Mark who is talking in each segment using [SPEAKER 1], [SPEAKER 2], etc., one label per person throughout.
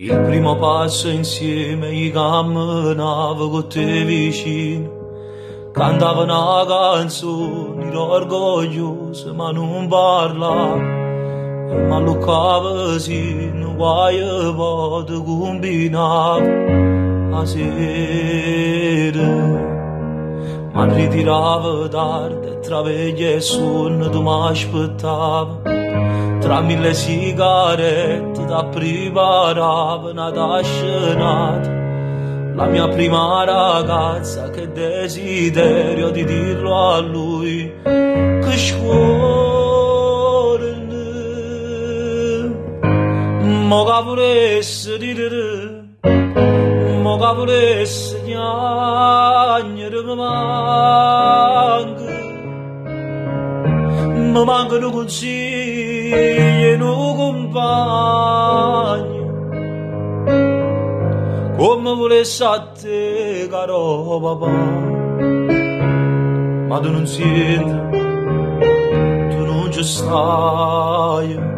[SPEAKER 1] Il primo passo insieme i camminavo con te vicino. Cantava una canzone, ero orgoglioso ma non parlavo. Ma luccava sin guai vado combinavo a sera. Ma ritirava tardi e tra veglie e sonno tu mi aspettava. Tra mille sigarette da preparava una tascenata La mia prima ragazza che desiderio di dirlo a lui Che scuola Mo che volesse dire Mo che gnagner mi manca Mi mancano consigli e no compagni come volesse a te caro papà ma tu non siete tu non ci stai.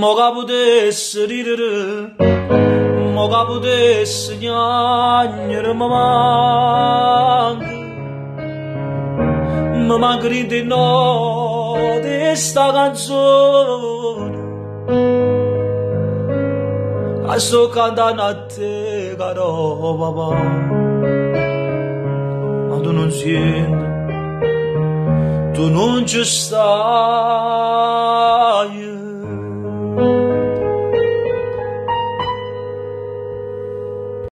[SPEAKER 1] Mo che potesse ridere mo che potesse gnagner mi manca mi manca di no sta canzone a sto cantando a te caro papà ma tu non siete tu non ci stai